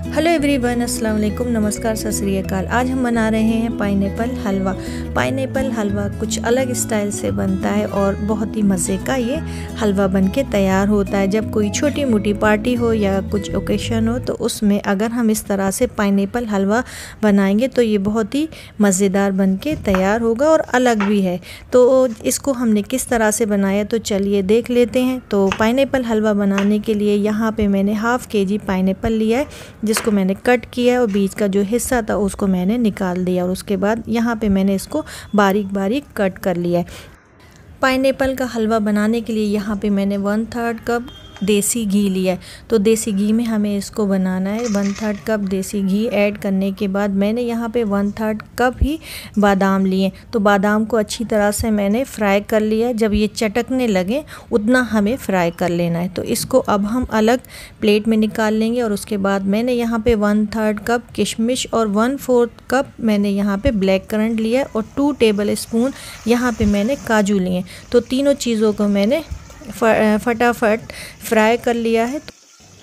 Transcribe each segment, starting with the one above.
Hello everyone अस्सलाम वालेकुम नमस्कार सत श्री अकाल आज हम बना रहे हैं पाइनएप्पल हलवा पाइनएप्पल हलवा कुछ अलग स्टाइल से बनता है और बहुत ही मज़े का ये हलवा बन के तैयार होता है। जब कोई छोटी मोटी पार्टी हो या कुछ ओकेशन हो तो उसमें अगर हम इस तरह से पाइनएप्पल हलवा बनाएँगे तो ये बहुत ही मज़ेदार बन के तैयार होगा और अलग भी है। तो इसको हमने किस तरह से बनाया तो चलिए देख लेते हैं। तो पाइनएप्पल हलवा बनाने के लिए यहाँ पर मैंने हाफ़ के जी पाइनएप्पल लिया है। जिस इसको मैंने कट किया और बीज का जो हिस्सा था उसको मैंने निकाल दिया और उसके बाद यहाँ पे मैंने इसको बारीक बारीक कट कर लिया है। पाइनएप्पल का हलवा बनाने के लिए यहाँ पे मैंने वन थर्ड कप देसी घी लिया है। तो देसी घी में हमें इसको बनाना है। वन थर्ड कप देसी घी ऐड करने के बाद मैंने यहाँ पे वन थर्ड कप ही बादाम लिए तो बादाम को अच्छी तरह से मैंने फ्राई कर लिया जब ये चटकने लगे, उतना हमें फ्राई कर लेना है। तो इसको अब हम अलग प्लेट में निकाल लेंगे और उसके बाद मैंने यहाँ पर वन थर्ड कप किशमिश और वन फोर्थ कप मैंने यहाँ पर ब्लैक करंट लिया और टू टेबल स्पून यहाँ पर मैंने काजू लिए तो तीनों चीज़ों को मैंने फटाफट फ्राई कर लिया है। तो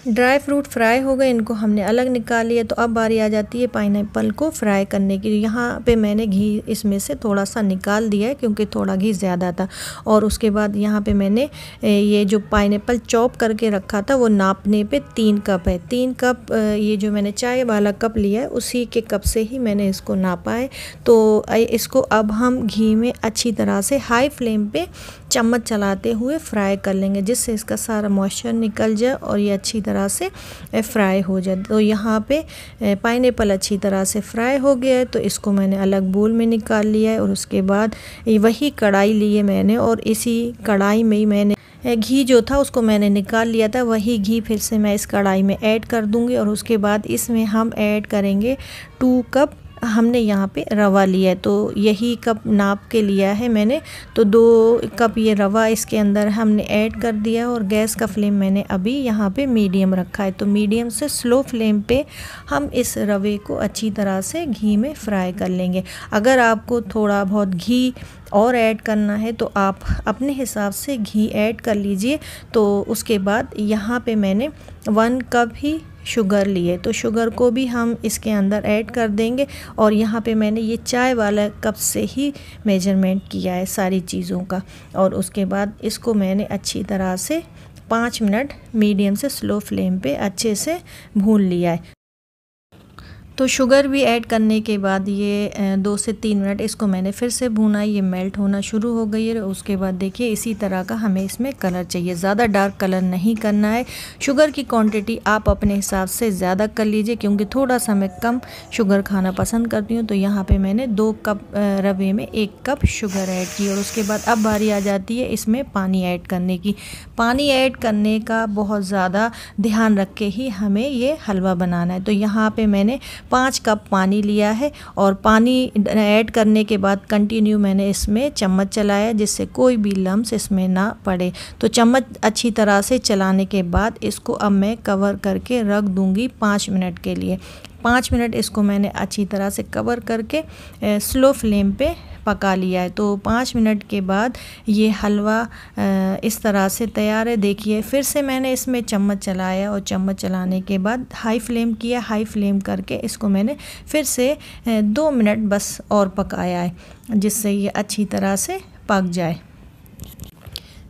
ड्राई फ्रूट फ्राई हो गए, इनको हमने अलग निकाल लिया। तो अब बारी आ जाती है पाइन को फ्राई करने की। यहाँ पे मैंने घी इसमें से थोड़ा सा निकाल दिया है, क्योंकि थोड़ा घी ज़्यादा था। और उसके बाद यहाँ पे मैंने ये जो पाइन चॉप करके रखा था, वो नापने पे तीन कप है। तीन कप ये जो मैंने चाय वाला कप लिया है, उसी के कप से ही मैंने इसको नापा है। तो इसको अब हम घी में अच्छी तरह से हाई फ्लेम पर चम्मच चलाते हुए फ्राई कर लेंगे, जिससे इसका सारा मॉइस्चर निकल जाए और ये अच्छी तरह से फ्राई हो जाए। तो यहाँ पे पाइन अच्छी तरह से फ्राई हो गया है तो इसको मैंने अलग बोल में निकाल लिया है और उसके बाद वही कढ़ाई ली है मैंने और इसी कढ़ाई में ही मैंने घी जो था उसको मैंने निकाल लिया था। वही घी फिर से मैं इस कढ़ाई में ऐड कर दूँगी और उसके बाद इसमें हम ऐड करेंगे टू कप हमने यहाँ पे रवा लिया है। तो यही कप नाप के लिया है मैंने। तो दो कप ये रवा इसके अंदर हमने ऐड कर दिया है और गैस का फ्लेम मैंने अभी यहाँ पे मीडियम रखा है। तो मीडियम से स्लो फ्लेम पे हम इस रवे को अच्छी तरह से घी में फ्राई कर लेंगे। अगर आपको थोड़ा बहुत घी और ऐड करना है तो आप अपने हिसाब से घी ऐड कर लीजिए। तो उसके बाद यहाँ पे मैंने वन कप ही शुगर लिए। तो शुगर को भी हम इसके अंदर ऐड कर देंगे और यहाँ पे मैंने ये चाय वाला कप से ही मेज़रमेंट किया है सारी चीज़ों का। और उसके बाद इसको मैंने अच्छी तरह से पाँच मिनट मीडियम से स्लो फ्लेम पे अच्छे से भून लिया है। तो शुगर भी ऐड करने के बाद ये दो से तीन मिनट इसको मैंने फिर से भूना, ये मेल्ट होना शुरू हो गई है उसके बाद देखिए इसी तरह का हमें इसमें कलर चाहिए। ज़्यादा डार्क कलर नहीं करना है। शुगर की क्वांटिटी आप अपने हिसाब से ज़्यादा कर लीजिए क्योंकि थोड़ा सा मैं कम शुगर खाना पसंद करती हूँ तो यहाँ पर मैंने दो कप रवे में एक कप शुगर ऐड की और उसके बाद अब बारी आ जाती है इसमें पानी ऐड करने की। पानी ऐड करने का बहुत ज़्यादा ध्यान रख के ही हमें ये हलवा बनाना है। तो यहाँ पर मैंने पाँच कप पानी लिया है और पानी ऐड करने के बाद कंटिन्यू मैंने इसमें चम्मच चलाया जिससे कोई भी लम्स इसमें ना पड़े। तो चम्मच अच्छी तरह से चलाने के बाद इसको अब मैं कवर करके रख दूँगी पाँच मिनट के लिए। पाँच मिनट इसको मैंने अच्छी तरह से कवर करके स्लो फ्लेम पे पका लिया है। तो पाँच मिनट के बाद ये हलवा इस तरह से तैयार है। देखिए, फिर से मैंने इसमें चम्मच चलाया और चम्मच चलाने के बाद हाई फ्लेम किया। हाई फ्लेम करके इसको मैंने फिर से दो मिनट बस और पकाया है, जिससे ये अच्छी तरह से पक जाए।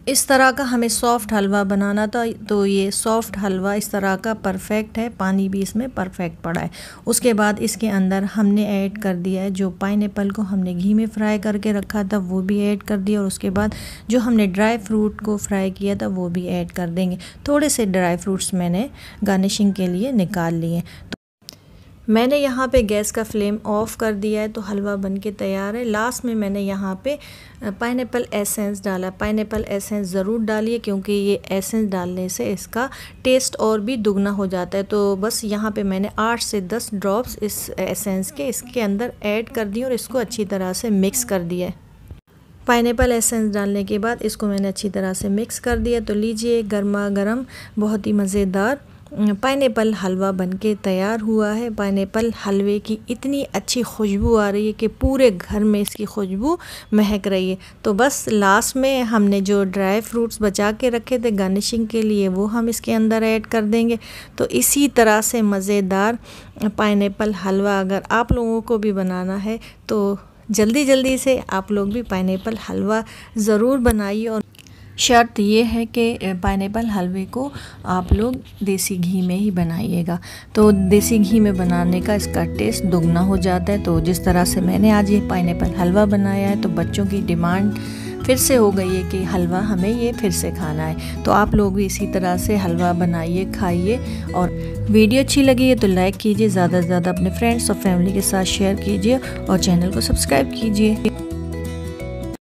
इस तरह का हमें सॉफ्ट हलवा बनाना था तो ये सॉफ्ट हलवा इस तरह का परफेक्ट है, पानी भी इसमें परफेक्ट पड़ा है। उसके बाद इसके अंदर हमने ऐड कर दिया है जो पाइन को हमने घी में फ्राई करके रखा था, वो भी ऐड कर दिया और उसके बाद जो हमने ड्राई फ्रूट को फ्राई किया था, वो भी ऐड कर देंगे। थोड़े से ड्राई फ्रूट्स मैंने गार्निशिंग के लिए निकाल लिए मैंने यहाँ पे गैस का फ्लेम ऑफ़ कर दिया है तो हलवा बन के तैयार है। लास्ट में मैंने यहाँ पे पाइन एसेंस डाला। पाइन एसेंस ज़रूर डालिए, क्योंकि ये एसेंस डालने से इसका टेस्ट और भी दुगना हो जाता है। तो बस यहाँ पे मैंने आठ से दस ड्रॉप्स इस एसेंस के, इसके अंदर ऐड कर दिए और इसको अच्छी तरह से मिक्स कर दिया पाइन एसेंस डालने के बाद इसको मैंने अच्छी तरह से मिक्स कर दिया। तो लीजिए गर्मा गर्म बहुत ही मज़ेदार। पाइनएप्पल हलवा बनके तैयार हुआ है। पाइनएप्पल हलवे की इतनी अच्छी खुशबू आ रही है कि पूरे घर में इसकी खुशबू महक रही है। तो बस लास्ट में हमने जो ड्राई फ्रूट्स बचा के रखे थे गार्निशिंग के लिए, वो हम इसके अंदर ऐड कर देंगे। तो इसी तरह से मज़ेदार पाइनएप्पल हलवा अगर आप लोगों को भी बनाना है तो जल्दी जल्दी से आप लोग भी पाइनएप्पल हलवा ज़रूर बनाइए और शर्त ये है कि पाइनएप्पल हलवे को आप लोग देसी घी में ही बनाइएगा। तो देसी घी में बनाने का इसका टेस्ट दुगना हो जाता है। तो जिस तरह से मैंने आज ये पाइनएप्पल हलवा बनाया है तो बच्चों की डिमांड फिर से हो गई है कि हलवा हमें ये फिर से खाना है। तो आप लोग भी इसी तरह से हलवा बनाइए, खाइए और वीडियो अच्छी लगी है तो लाइक कीजिए, ज़्यादा से ज़्यादा अपने फ्रेंड्स और फैमिली के साथ शेयर कीजिए और चैनल को सब्सक्राइब कीजिए।